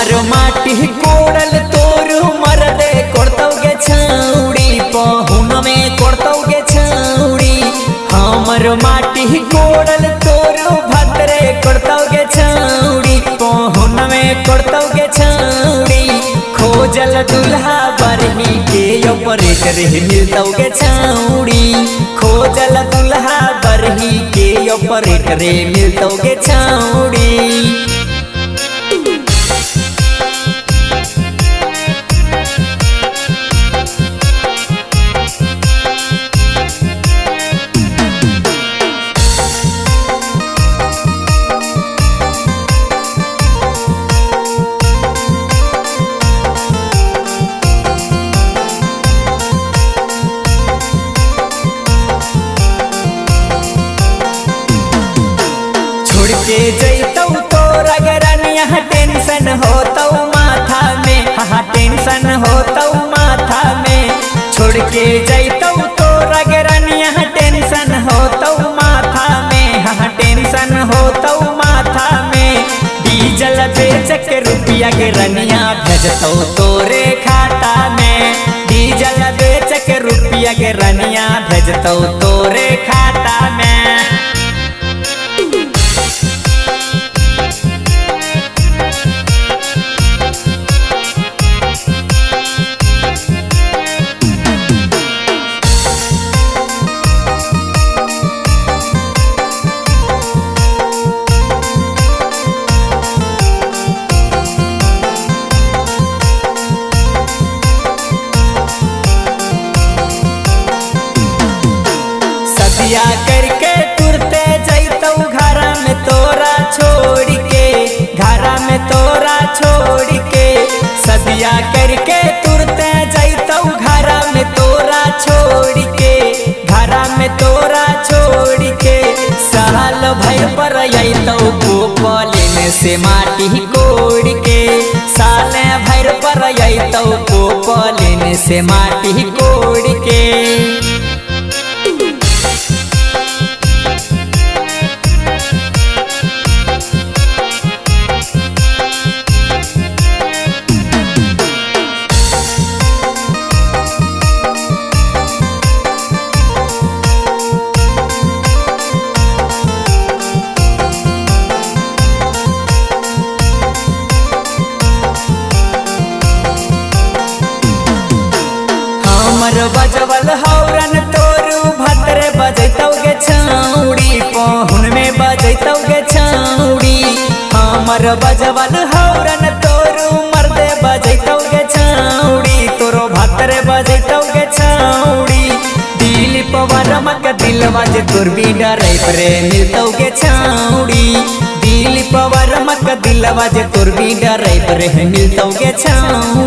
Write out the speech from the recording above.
हमर माटी कोड़ल तोर मरदे कोड़तौगे छौड़ी पहुन में कोड़तौगे छौड़ी हमर हाँ, माटी कोड़ल तोर भद्रे कोड़तौगे छौड़ी पहुन में कोड़तौगे छौड़ी खोजल दुल्हा बरही के ऑपरेटर ही मिलतौगे छौड़ी खोजल दुल्हा बरही के ऑपरेटर मिलतौगे छौड़ी के जैतौ तोर अगर यहाँ टेंशन होतौ माथा में। हाँ टेंशन होतौ माथा में। छोड़ के जैतौ तोर अगर यहाँ टेंशन होतौ माथा में। हाँ टेंशन होतौ माथा में। डीजल बेच के रुपया के रनिया भेजतौ तोरे खाता में। डीजल बेच के रुपया के रनिया भेजतौ तोरे खाता पर को कोपलिन से माटी कोड़ के। साले भर पर अतौ कोपलिन से माटी कोड़ के। बजवल हौरन तोरू, भद्र बजैतौ गे छौड़ी पहुन में बजैतौ गे छौड़ी हमर बजवल हौरन तोरू, मर्दे बजैतौ गे छौड़ी तोरो भद्र बजैतौ छौड़ी दिलीप वर्मक दिलवा जे तोर भी डरै रे मिलतौ गे छौड़ी दिलीप वर्मक दिलवा जे तोर भी डरै रे मिलतौ छौड़ी